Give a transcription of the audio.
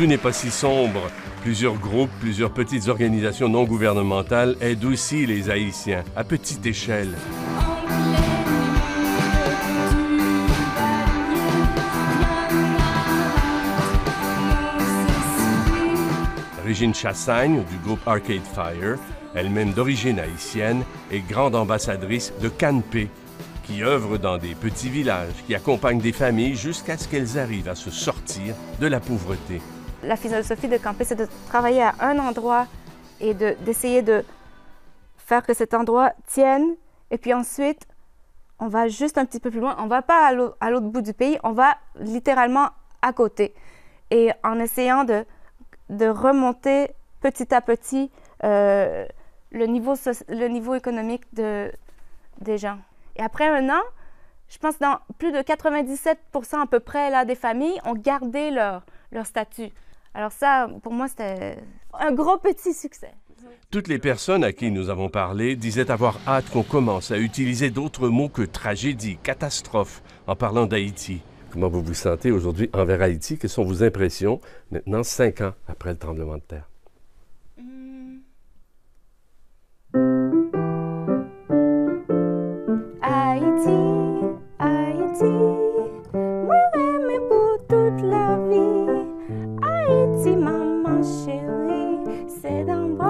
tout n'est pas si sombre. Plusieurs groupes, plusieurs petites organisations non gouvernementales aident aussi les Haïtiens à petite échelle. Régine Chassagne du groupe Arcade Fire, elle-même d'origine haïtienne, est grande ambassadrice de Canpé, qui œuvre dans des petits villages, qui accompagne des familles jusqu'à ce qu'elles arrivent à se sortir de la pauvreté. La philosophie de Campé, c'est de travailler à un endroit et d'essayer de, faire que cet endroit tienne. Et puis ensuite, on va juste un petit peu plus loin. On va pas à l'autre bout du pays, on va littéralement à côté. Et en essayant de, remonter petit à petit euh, le, niveau, économique de, des gens. Et après un an, je pense dans plus de 97% à peu près là, des familles ont gardé leur statut. Alors ça, pour moi, c'était un gros petit succès. Toutes les personnes à qui nous avons parlé disaient avoir hâte qu'on commence à utiliser d'autres mots que tragédie, catastrophe en parlant d'Haïti. Comment vous vous sentez aujourd'hui envers Haïti? Quelles sont vos impressions maintenant, cinq ans après le tremblement de terre? Haïti, cheri，c'est d'un beau。